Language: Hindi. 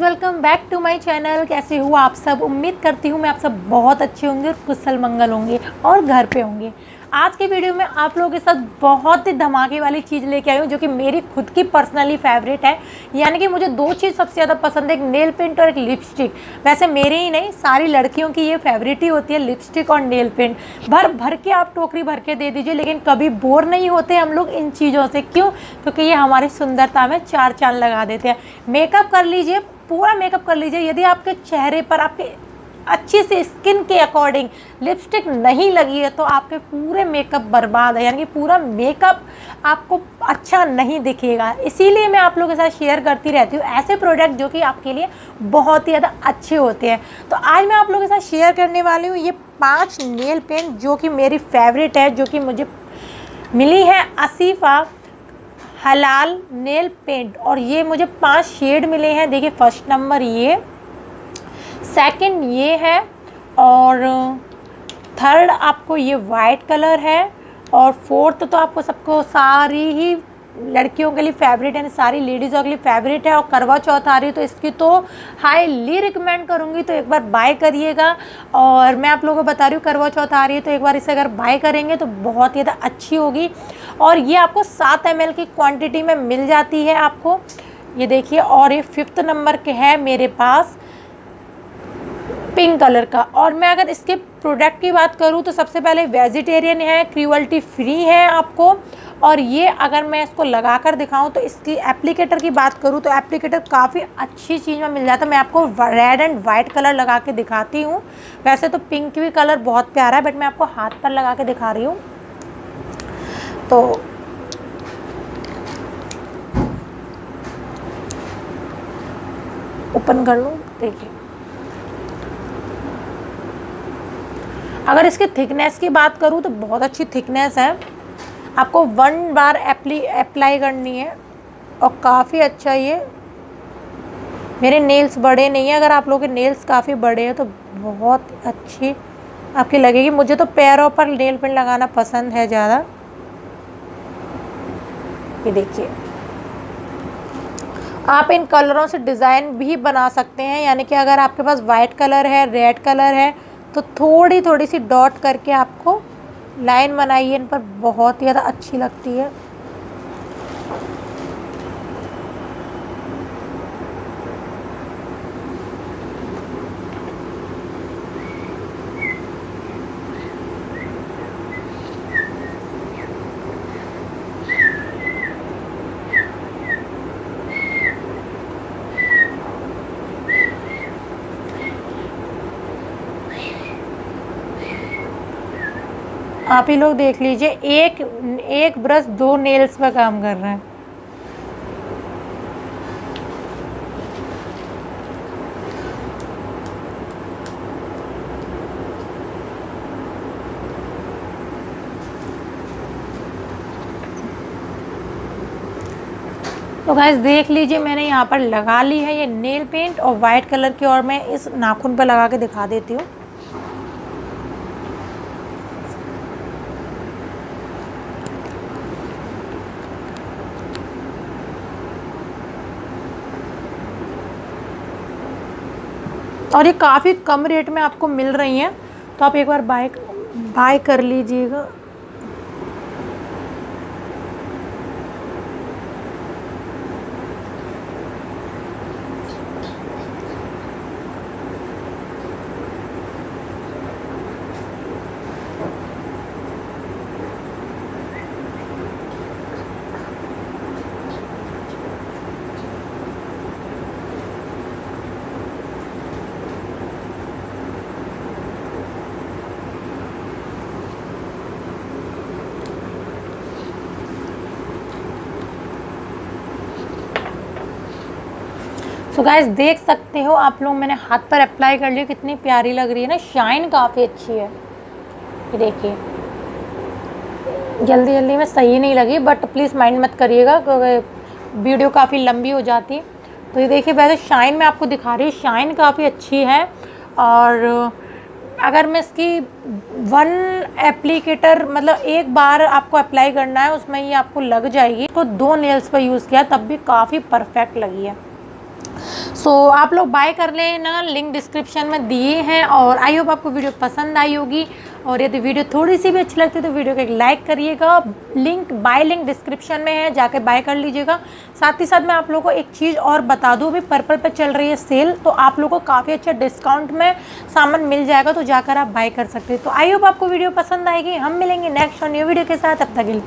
Guys welcome back to my channel कैसे हुआ आप सब? उम्मीद करती हूँ मैं आप सब बहुत अच्छे होंगे और कुशल मंगल होंगे और घर पे होंगे। आज के वीडियो में आप लोगों के साथ बहुत ही धमाके वाली चीज़ लेके आई हूँ, जो कि मेरी खुद की पर्सनली फेवरेट है। यानी कि मुझे दो चीज़ सबसे ज़्यादा पसंद है, एक नेल पेंट और एक लिपस्टिक वैसे मेरे ही नहीं, सारी लड़कियों की ये फेवरेट ही होती है लिपस्टिक और नेल पेंट भर भर के आप टोकरी भर के दे दीजिए, लेकिन कभी बोर नहीं होते हम लोग इन चीज़ों से। क्यों? क्योंकि ये हमारी सुंदरता में चार चाँद लगा देते हैं। मेकअप कर लीजिए, पूरा मेकअप कर लीजिए। यदि आपके चेहरे पर, आपके अच्छी से स्किन के अकॉर्डिंग लिपस्टिक नहीं लगी है तो आपके पूरे मेकअप बर्बाद है, यानी कि पूरा मेकअप आपको अच्छा नहीं दिखेगा। इसीलिए मैं आप लोगों के साथ शेयर करती रहती हूँ ऐसे प्रोडक्ट जो कि आपके लिए बहुत ही ज़्यादा अच्छे होते हैं। तो आज मैं आप लोगों के साथ शेयर करने वाली हूँ ये पाँच नेल पेंट जो कि मेरी फेवरेट है, जो कि मुझे मिली है असीफ़ा हलाल नेल पेंट। और ये मुझे पाँच शेड मिले हैं, देखिए फ़र्स्ट नंबर ये। सेकंड ये है और थर्ड आपको ये वाइट कलर है और फोर्थ तो आपको सबको सारी ही लड़कियों के लिए फेवरेट है सारी लेडीज़ों के लिए फेवरेट है और करवा चौथ आ रही तो इसकी तो हाईली रिकमेंड करूँगी तो एक बार बाय करिएगा। और मैं आप लोगों को बता रही हूँ, करवा चौथ आ रही है तो एक बार इसे अगर बाय करेंगे तो बहुत ही ज़्यादा अच्छी होगी। और ये आपको सात एम की क्वान्टिटी में मिल जाती है आपको। ये देखिए, और ये फिफ्थ नंबर के है मेरे पास। पिंक कलर का। और मैं अगर इसके प्रोडक्ट की बात करूँ तो सबसे पहले वेजिटेरियन है क्रूअल्टी फ्री है आपको। और ये अगर मैं इसको लगा कर दिखाऊँ तो इसकी एप्लीकेटर की बात करूँ तो एप्लीकेटर काफ़ी अच्छी चीज़ में मिल जाता है। मैं आपको रेड एंड वाइट कलर लगा के दिखाती हूँ। वैसे तो पिंक भी कलर बहुत प्यारा है बट मैं आपको हाथ पर लगा के दिखा रही हूँ। तो ओपन कर लूँ, देखिए। अगर इसकी थिकनेस की बात करूँ तो बहुत अच्छी थिकनेस है। आपको वन बार एप्ली अप्लाई करनी है और काफ़ी अच्छा ये। मेरे नेल्स बड़े नहीं हैं, अगर आप लोगों के नेल्स काफ़ी बड़े हैं तो बहुत अच्छी आपकी लगेगी। मुझे तो पैरों पर नेल पेंट लगाना पसंद है ज़्यादा। ये देखिए। आप इन कलरों से डिज़ाइन भी बना सकते हैं, यानी कि अगर आपके पास वाइट कलर है रेड कलर है तो थोड़ी थोड़ी सी डॉट करके आपको लाइन बनाइए, इन पर बहुत ही ज़्यादा अच्छी लगती है। आप ही लोग देख लीजिए, एक एक ब्रश दो नेल्स पर काम कर रहा है। तो गैस देख लीजिए, मैंने यहाँ पर लगा ली है ये नेल पेंट और वाइट कलर की और मैं इस नाखून पर लगा के दिखा देती हूँ। और ये काफ़ी कम रेट में आपको मिल रही हैं। तो आप एक बार बाय बाय कर लीजिएगा। सो गाइस देख सकते हो आप लोग, मैंने हाथ पर अप्लाई कर लिया, कितनी प्यारी लग रही है ना। शाइन काफ़ी अच्छी है। ये देखिए। जल्दी जल्दी में सही नहीं लगी बट प्लीज़ माइंड मत करिएगा, क्योंकि वीडियो काफ़ी लंबी हो जाती। तो ये देखिए, वैसे शाइन मैं आपको दिखा रही हूँ। शाइन काफ़ी अच्छी है, और अगर मैं इसकी वन एप्लीकेटर मतलब एक बार आपको अप्लाई करना है, उसमें ये आपको लग जाएगी। तो दो नेल्स पर यूज़ किया, तब भी काफ़ी परफेक्ट लगी है। सो so, आप लोग बाय कर लेना लिंक डिस्क्रिप्शन में दिए हैं और आई होप आपको वीडियो पसंद आई होगी। और यदि वीडियो थोड़ी सी भी अच्छी लगती है तो वीडियो को एक लाइक करिएगा। लिंक बाय लिंक डिस्क्रिप्शन में है जाके बाय कर लीजिएगा। साथ ही साथ मैं आप लोगों को एक चीज़ और बता दूँ अभी पर्पल पर चल रही है सेल तो आप लोगों को काफ़ी अच्छा डिस्काउंट में सामान मिल जाएगा तो जाकर आप बाय कर सकते हैं। तो आई होप आपको वीडियो पसंद आएगी। हम मिलेंगे नेक्स्ट और न्यू वीडियो के साथ। अब तक